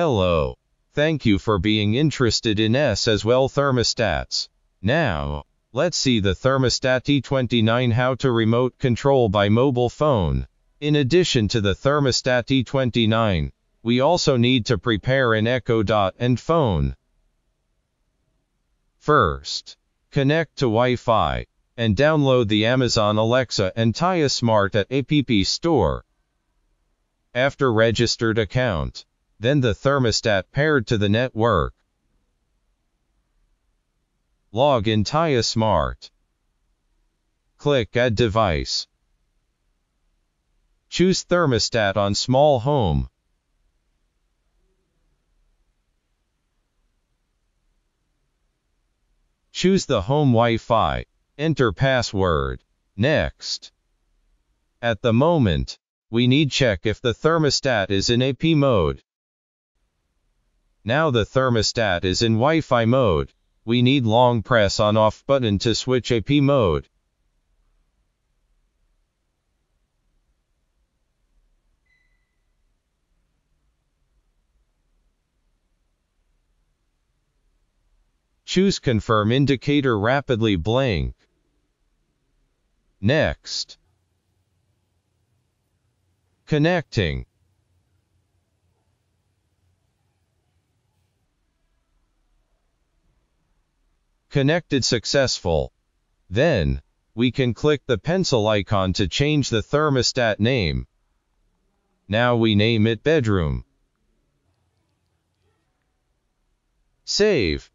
Hello. Thank you for being interested in Saswell thermostats. Now, let's see the thermostat T29 how to remote control by mobile phone. In addition to the thermostat T29, we also need to prepare an Echo Dot and phone. First, connect to Wi-Fi and download the Amazon Alexa and Tuya Smart at App Store. After registered account, then the thermostat paired to the network. Log in Tuya Smart. Click Add Device. Choose Thermostat on Small Home. Choose the home Wi-Fi. Enter password. Next. At the moment, we need check if the thermostat is in AP mode. Now the thermostat is in Wi-Fi mode. We need long press on off button to switch AP mode. Choose confirm indicator rapidly blank. Next. Connecting. Connected successful. Then, we can click the pencil icon to change the thermostat name. Now we name it bedroom. Save.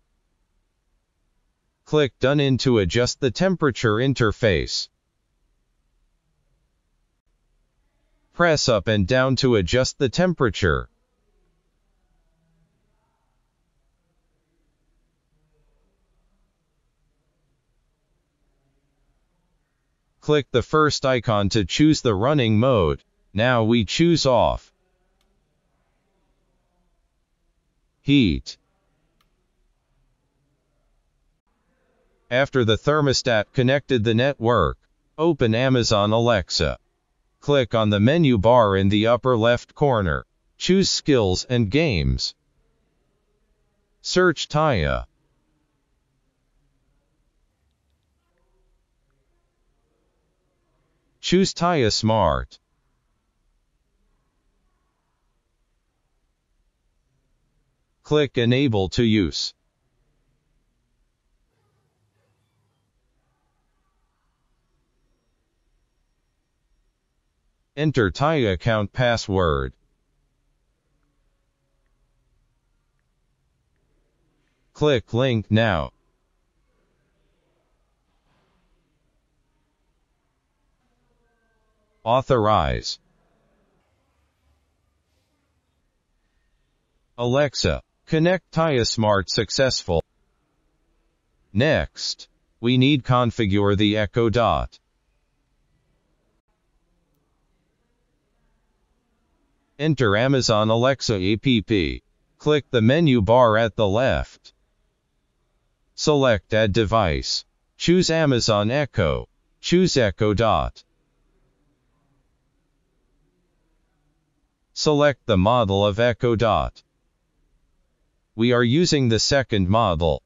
Click Done in to adjust the temperature interface. Press up and down to adjust the temperature. Click the first icon to choose the running mode. Now we choose off. Heat. After the thermostat connected the network, open Amazon Alexa. Click on the menu bar in the upper left corner. Choose Skills and Games. Search Tuya. Choose Tuya Smart. Click Enable to use. Enter Tuya account password. Click link now. Authorize. Alexa, connect Tuya Smart successful. Next, we need configure the Echo Dot. Enter Amazon Alexa app. Click the menu bar at the left. Select Add Device. Choose Amazon Echo. Choose Echo Dot. Select the model of Echo Dot. We are using the second model.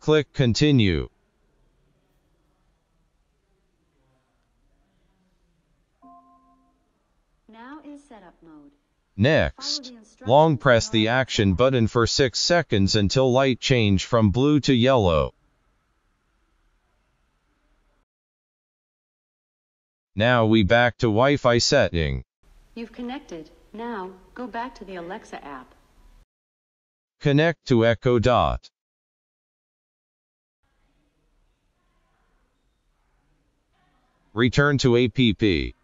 Click Continue. Now is setup mode. Next, long press the action button for 6 seconds until light change from blue to yellow. Now we back to Wi-Fi setting. You've connected. Now, go back to the Alexa app. Connect to Echo Dot. Return to APP.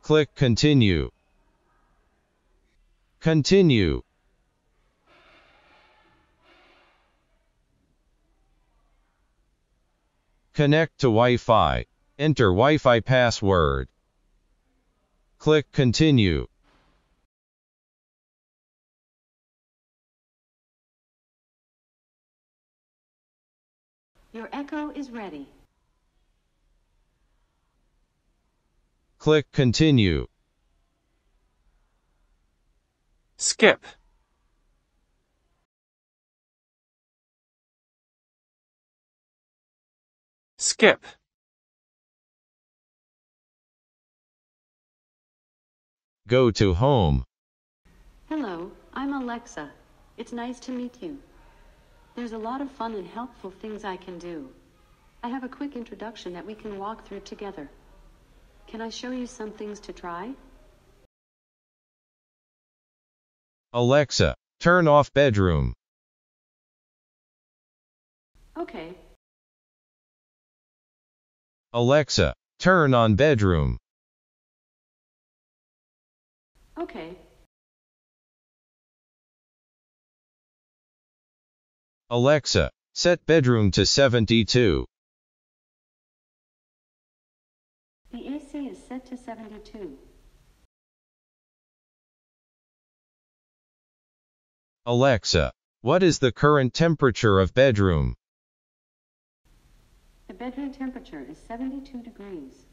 Click Continue. Continue. Connect to Wi-Fi. Enter Wi-Fi password. Click Continue. Your echo is ready. Click Continue. Skip. Skip. Go to Home. Hello, I'm Alexa. It's nice to meet you. There's a lot of fun and helpful things I can do. I have a quick introduction that we can walk through together. Can I show you some things to try? Alexa, turn off bedroom. Okay, Alexa, turn on bedroom. okay, Alexa, set bedroom to 72. the AC is set to 72. Alexa, what is the current temperature of bedroom? Bedroom temperature is 72 degrees.